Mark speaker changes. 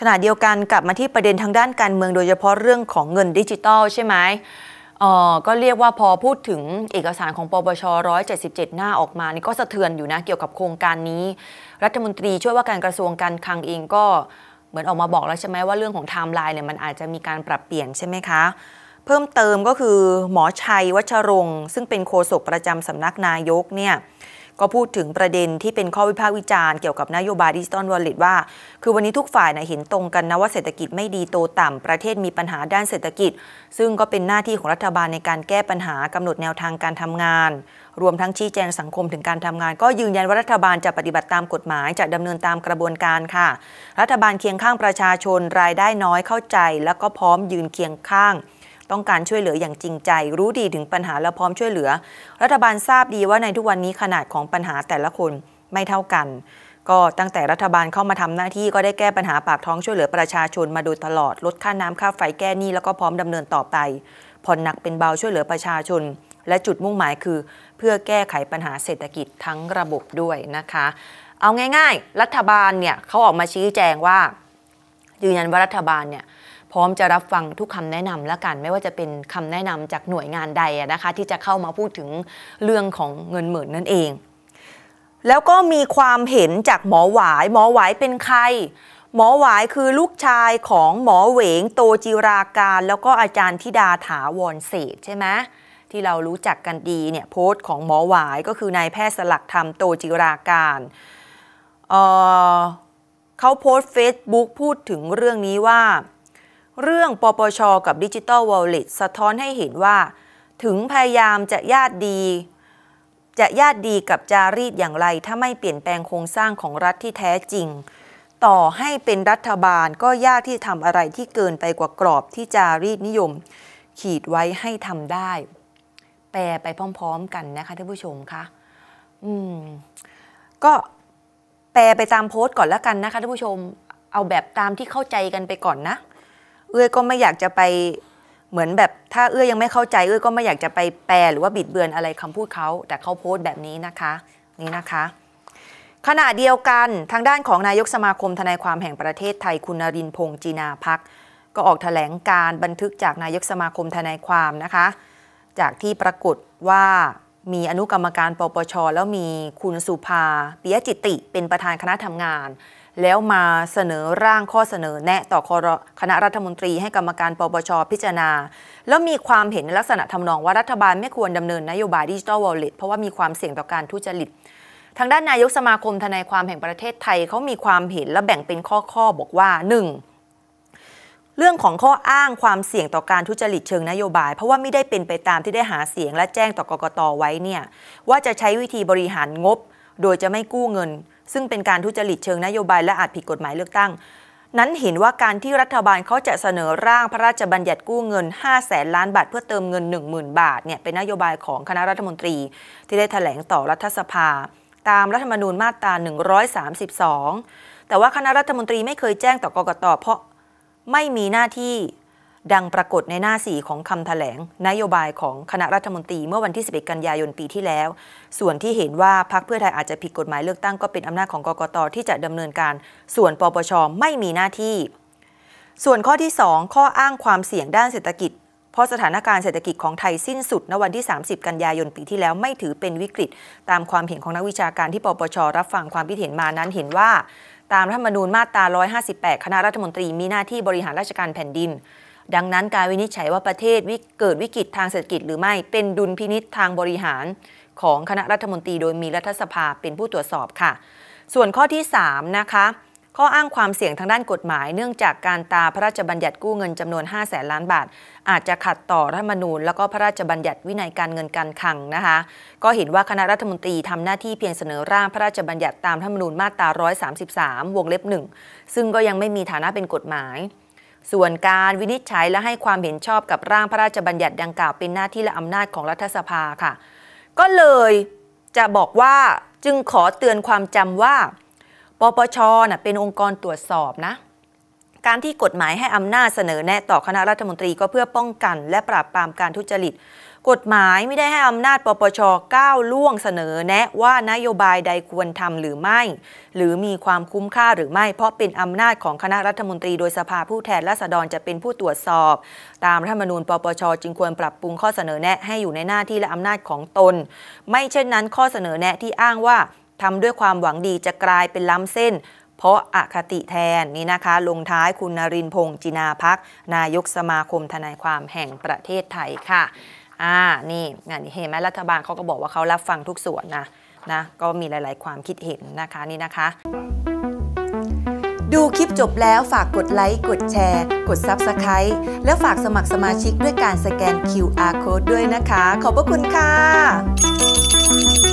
Speaker 1: ขณะเดียวกันกลับมาที่ประเด็นทางด้านการเมืองโดยเฉพาะเรื่องของเงินดิจิตอลใช่ไหมออก็เรียกว่าพอพูดถึงเอกสารของปปช 177 หน้าออกมานี่ก็สะเทือนอยู่นะเกี่ยวกับโครงการนี้ รัฐมนตรีช่วยว่าการกระทรวงการคลังเองก็เหมือนออกมาบอกแล้วใช่ไหมว่าเรื่องของไทม์ไลน์เนี่ยมันอาจจะมีการปรับเปลี่ยนใช่ไหมคะ เพิ่มเติมก็คือหมอชัยวัชรงค์ซึ่งเป็นโฆษกประจำสำนักนายกเนี่ย ก็พูดถึงประเด็นที่เป็นข้อวิพากษ์วิจารณ์เกี่ยวกับนโยบาย digital wallet ว่า คือวันนี้ทุกฝ่ายนะเห็นตรงกันนะว่าเศรษฐกิจไม่ดีโตต่ำประเทศมีปัญหาด้านเศรษฐกิจ ซึ่งก็เป็นหน้าที่ของรัฐบาลในการแก้ปัญหากำหนดแนวทางการทำงาน รวมทั้งชี้แจงสังคมถึงการทำงาน ก็ยืนยันว่ารัฐบาลจะปฏิบัติตามกฎหมายจะดำเนินตามกระบวนการค่ะ รัฐบาลเคียงข้างประชาชนรายได้น้อยเข้าใจ แล้วก็พร้อมยืนเคียงข้าง ต้องการช่วยเหลืออย่างจริงใจ รู้ดีถึงปัญหาและพร้อมช่วยเหลือ รัฐบาลทราบดีว่าในทุกวันนี้ขนาดของปัญหาแต่ละคนไม่เท่ากัน ก็ตั้งแต่รัฐบาลเข้ามาทำหน้าที่ก็ได้แก้ปัญหาปากท้องช่วยเหลือประชาชนมาโดยตลอด ลดค่าน้ำค่าไฟแก้หนี้แล้วก็พร้อมดำเนินต่อไปผ่อนหนักเป็นเบาช่วยเหลือประชาชน และจุดมุ่งหมายคือ เพื่อแก้ไขปัญหาเศรษฐกิจทั้งระบบด้วยนะคะ เอาง่าย ๆ รัฐบาลเนี่ยเขาออกมาชี้แจงว่ายืนยันว่ารัฐบาลเนี่ย ร้อมจะรับฟังทุกคำแนะนำและกัน ไม่ว่าจะเป็นคำแนะนำจากหน่วยงานใดนะคะ ที่จะเข้ามาพูดถึงเรื่องของเงินหมื่นนั่นเอง แล้วก็มีความเห็นจากหมอหวาย หมอหวายเป็นใคร หมอหวายคือลูกชายของหมอเหวงโตจิราการ แล้วก็อาจารย์ธิดาถาวรเศษใช่ไหมที่เรารู้จักกันดีเนี่ยโพสต์ของหมอหวายก็คือนายแพทย์สลักธรรมโตจิราการเเขาโพสต์เฟซบุ๊กพูดถึงเรื่องนี้ว่า เรื่องปปช กับดิจิ t a l วอลเล็ตสะท้อนให้เห็นว่า ถึงพยายามจะญาติดี จะญาติดีกับจารีตอย่างไร ถ้าไม่เปลี่ยนแปลงโครงสร้างของรัฐที่แท้จริง ต่อให้เป็นรัฐบาลก็ยากที่ทำอะไรที่เกินไปกว่ากรอบที่จารีตนิยม ขีดไว้ให้ทำได้ แปลไปพร้อมๆกันนะคะท่านผู้ชมคะอืมก็แปลไปตามโพสต์ก่อนแล้วกันนะคะท่านผู้ชม เอาแบบตามที่เข้าใจกันไปก่อนนะ เอื้อยก็ไม่อยากจะไปเหมือนแบบถ้าเอื้อยยังไม่เข้าใจเอื้อยก็ไม่อยากจะไปแปลหรือว่าบิดเบือนอะไรคำพูดเขาแต่เขาโพสต์แบบนี้นะคะนี่นะคะ ขณะเดียวกันทางด้านของนายกสมาคมทนายความแห่งประเทศไทยคุณนรินพงษ์จีนาพักก็ออกแถลงการบันทึกจากนายกสมาคมทนายความนะคะ จากที่ปรากฏว่ามีอนุกรรมการปปช แล้วมีคุณสุภาปิยจิติ เป็นประธานคณะทำงาน แล้วมาเสนอร่างข้อเสนอแนะต่อคณะรัฐมนตรีให้กรรมการปปชพิจารณา แล้วมีความเห็นลักษณะทำนองว่ารัฐบาลไม่ควรดำเนินนโยบายดิจิทัลวอลเล็ตเพราะว่ามีความเสี่ยงต่อการทุจริต ทางด้านนายกสมาคมทนายความแห่งประเทศไทยเขามีความเห็นและแบ่งเป็นข้อๆบอกว่า 1. เรื่องของข้ออ้างความเสี่ยงต่อการทุจริตเชิงนโยบาย เพราะว่าไม่ได้เป็นไปตามที่ได้หาเสียงและแจ้งต่อกกตไว้เนี่ยว่าจะใช้วิธีบริหารงบ โดยจะไม่กู้เงิน ซึ่งเป็นการทุจริตเชิงนโยบายและอาจผิดกฎหมายเลือกตั้ง นั้นเห็นว่าการที่รัฐบาลเขาจะเสนอร่างพระราชบัญญัติกู้เงิน 5 0 0แสนล้านบาทเพื่อเติมเงิน 10,000 บาทเนี่ยเป็นนโยบายของคณะรัฐมนตรี ที่ได้แถลงต่อรัฐสภา ตามรัฐธรรมนูญมาตรา 132 แต่ว่าคณะรัฐมนตรีไม่เคยแจ้งต่อกกตเพราะไม่มีหน้าที่ ดังปรากฏในหน้าสี่ของคำถแถลง นโยบายของคณะรัฐมนตรีเมื่อวันที่ 11 กันยายนปีที่แล้ว ส่วนที่เห็นว่าพรรคเพื่อไทยอาจจะผิดกฎหมายเลือกตั้งก็เป็นอำนาจของกกตที่จะดำเนินการ ส่วนปปชไม่มีหน้าที่ ส่วนข้อที่ 2 ข้ออ้างความเสี่ยงด้านเศรษฐกิจเพราะสถานการณ์เศรษฐกิจของไทยสิ้นสุดณวันที่ 30 กันยายนปีที่แล้วไม่ถือเป็นวิกฤต ตามความเห็นของนักวิชาการที่ปปชรับฟังความคิดเห็นมานั้นเห็นว่า ตามรัฐธรรมนูญมาตรา 158 คณะรัฐมนตรีมีหน้าที่บริหารราชการแผ่นดิน ดังนั้นการวินิจฉัยว่าประเทศเกิดวิกฤตทางเศรษฐกิจหรือไม่เป็นดุลพินิษทางบริหารของคณะรัฐมนตรีโดยมีรัฐสภาเป็นผู้ตรวจสอบค่ะ ส่วนข้อที่ 3 นะคะข้ออ้างความเสี่ยงทางด้านกฎหมาย เนื่องจากการตาพระราชบัญญัติกู้เงินจำนวน 5 0 0แสนล้านบาท อาจจะขัดต่อรัฐธรรมนูญ แล้วก็พระราชบัญญัติวินัยการเงินการคลังนะคะ ก็เห็นว่าคณะรัฐมนตรีทำหน้าที่เพียงเสนอร่างพระราชบัญญัติตามรัฐธรรมนูญมาตรา 133 วงเล็บหนึ่งซึ่งก็ยังไม่มีฐานะเป็นกฎหมาย ส่วนการวินิจฉัยและให้ความเห็นชอบกับร่างพระราชบัญญัติดังกล่าวเป็นหน้าที่และอำนาจของรัฐสภาค่ะ ก็เลยจะบอกว่าจึงขอเตือนความจำว่า ปปชนะเป็นองค์กรตรวจสอบนะ การที่กฎหมายให้อำนาจเสนอแนะต่อคณะรัฐมนตรีก็เพื่อป้องกัน และปราบปรามการทุจริต กฎหมายไม่ได้ให้อำนาจปปชก้าวล่วงเสนอแนะว่านโยบายใดควรทำหรือไม่ หรือมีความคุ้มค่าหรือไม่ เพราะเป็นอำนาจของคณะรัฐมนตรีโดยสภาผู้แทนราษฎรจะเป็นผู้ตรวจสอบ ตามรัฐธรรมนูญปปชจึงควรปรับปรุงข้อเสนอแนะให้อยู่ในหน้าที่และอำนาจของตน ไม่เช่นนั้นข้อเสนอแนะที่อ้างว่าทำด้วยความหวังดีจะกลายเป็นล้ำเส้นเพราะอคติแทนนี่นะคะ ลงท้ายคุณนรินพงษ์จินาพัก นายกสมาคมทนายความแห่งประเทศไทยค่ะ อ่า นี่นี่เห็นไหมรัฐบาลเขาก็บอกว่าเขารับฟังทุกส่วนนะนะ ก็มีหลาย ๆ ความคิดเห็นนะคะนี่นะคะ ดูคลิปจบแล้วฝากกดไลค์ กดแชร์ กด Subscribe แล้วฝากสมัครสมาชิกด้วยการสแกน QR Code ด้วยนะคะ ขอบพระคุณค่ะ